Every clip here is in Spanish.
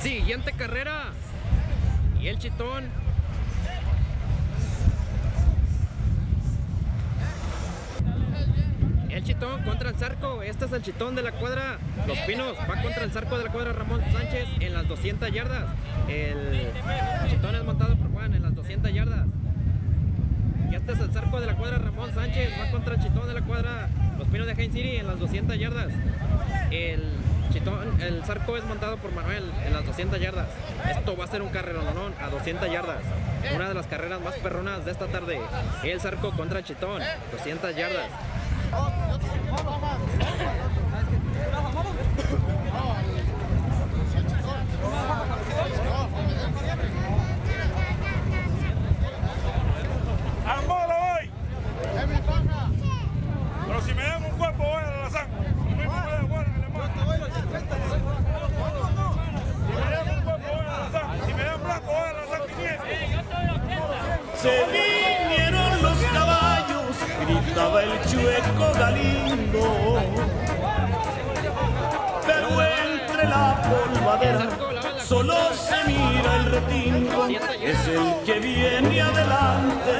Siguiente carrera. Y el chitón. El chitón contra el zarco. Este es el chitón de la cuadra Los Pinos. Va contra el zarco de la cuadra Ramón Sánchez en las 200 yardas. El chitón es montado por Juan en las 200 yardas. Y este es el zarco de la cuadra Ramón Sánchez. Va contra chitón de la cuadra Los Pinos de Hain City en las 200 yardas. El chitón, el zarco es montado por Manuel en las 200 yardas. Esto va a ser un carrerón a 200 yardas. Una de las carreras más perronas de esta tarde. El zarco contra chitón, 200 yardas. El chueco Galindo. Pero entre la polvadera solo se mira el retinto, es el que viene adelante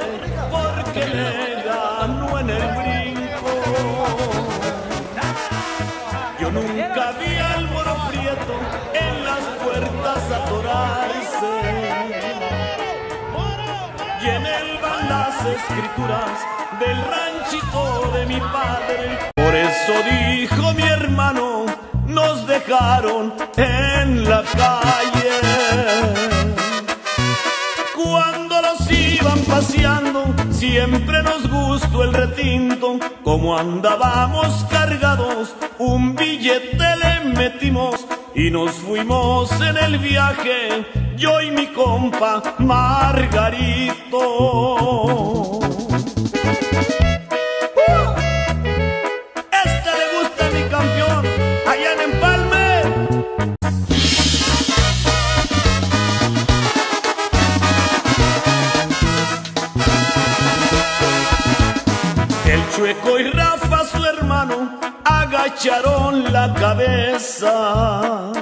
porque le ganó en el brinco. Yo nunca vi al moro prieto en las puertas atorarse y en él van las escrituras del ranchito de mi padre. Por eso dijo mi hermano, nos dejaron en la calle. Cuando los iban paseando, siempre nos gustó el retinto. Como andábamos cargados, un billete le metimos y nos fuimos en el viaje, yo y mi compa Margarito. Agacharon la cabeza.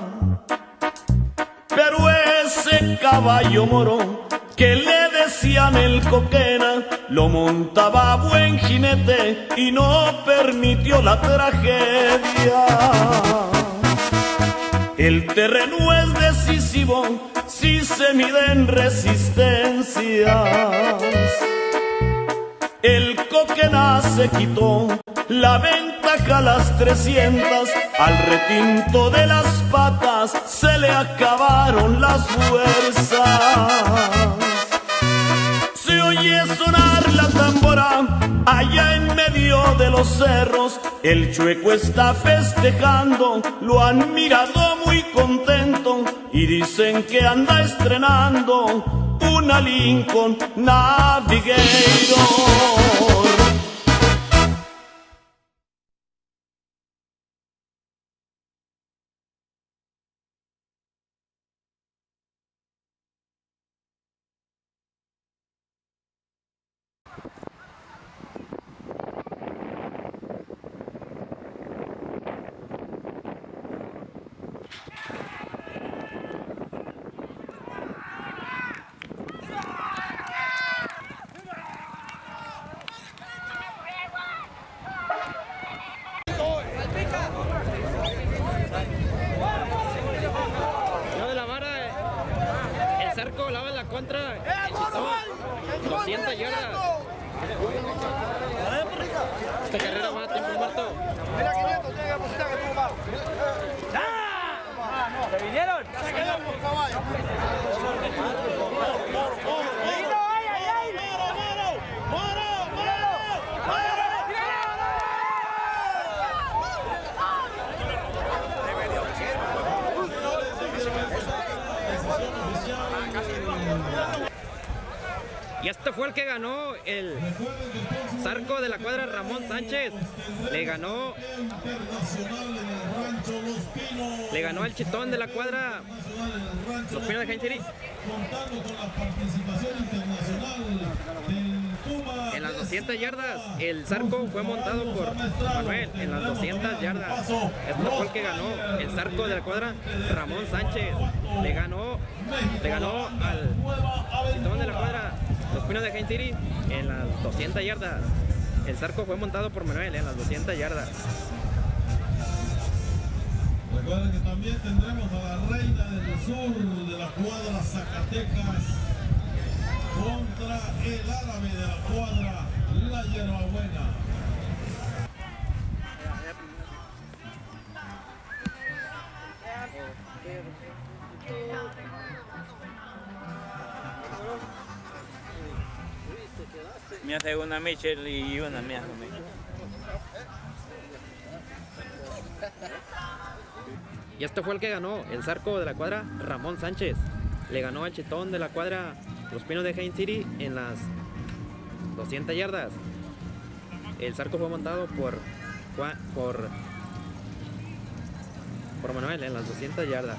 Pero ese caballo moro que le decían el coquena, lo montaba buen jinete y no permitió la tragedia. El terreno es decisivo si se miden resistencias. El coquena se quitó la ventaja a las 300, al retinto de las patas se le acabaron las fuerzas. Se oye sonar la tambora allá en medio de los cerros. El chueco está festejando, lo han mirado muy contento y dicen que anda estrenando una Lincoln Navigator. Cerco lava la contra, el chitón, 200 yardas. Esta carrera va a tiempo muerto. ¿Se vinieron? Y este fue el que ganó el zarco de la cuadra Ramón Sánchez. Le ganó le ganó al chitón de la cuadra los pinos de Jaén contando con la participación en las 200 yardas. El Zarco fue montado por Manuel en las 200 yardas. Esto fue el que ganó el Zarco de la cuadra Ramón Sánchez. Le ganó, le ganó al chitón de la cuadra de Jaén City en las 200 yardas. El Zarco fue montado por Manuel en las 200 yardas. Recuerden que también tendremos a la reina del sur de la cuadra Zacatecas contra el árabe de la cuadra La Hierbabuena. Me hace una Michel y una me hace. Y este fue el que ganó, el Zarco de la cuadra Ramón Sánchez. Le ganó al Chitón de la cuadra Los Pinos de Jaén City en las 200 yardas. El Zarco fue montado por, por, por Manuel en las 200 yardas.